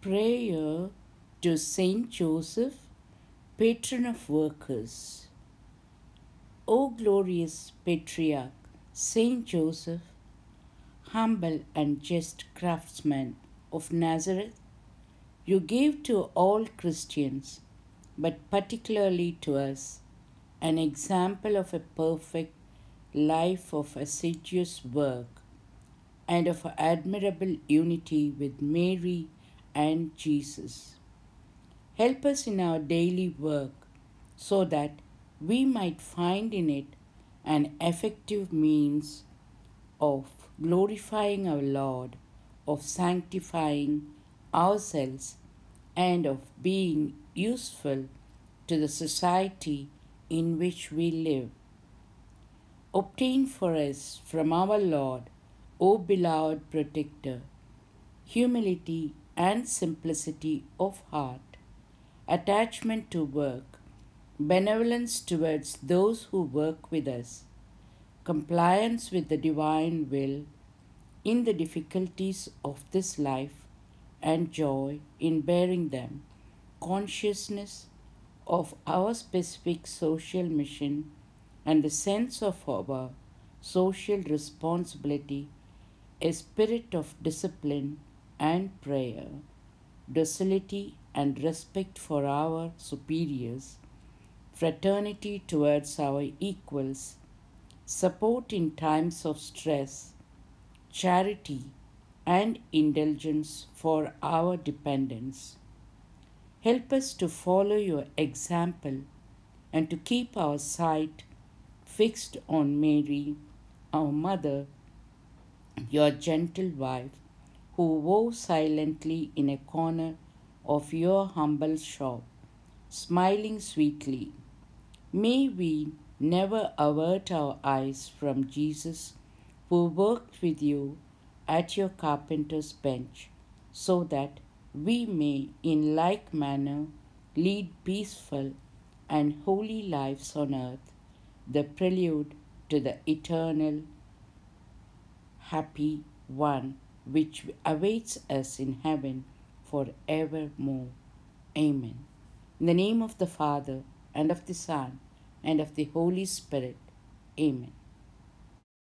Prayer to Saint Joseph, patron of workers. O glorious patriarch, Saint Joseph, humble and just craftsman of Nazareth, you gave to all Christians, but particularly to us, an example of a perfect life of assiduous work and of admirable unity with Mary and Jesus. Help us in our daily work so that we might find in it an effective means of glorifying our Lord, of sanctifying ourselves, and of being useful to the society in which we live. Obtain for us from our Lord, O beloved Protector, humility and simplicity of heart, attachment to work, benevolence towards those who work with us, compliance with the divine will in the difficulties of this life, and joy in bearing them, consciousness of our specific social mission, and the sense of our social responsibility, a spirit of discipline and prayer, docility and respect for our superiors, fraternity towards our equals, support in times of stress, charity and indulgence for our dependents. Help us to follow your example and to keep our sight fixed on Mary, our mother, your gentle wife who wove silently in a corner of your humble shop, smiling sweetly. May we never avert our eyes from Jesus, who worked with you at your carpenter's bench, so that we may in like manner lead peaceful and holy lives on earth, the prelude to the eternal happy one which awaits us in heaven forevermore. Amen. In the name of the Father, and of the Son, and of the Holy Spirit. Amen.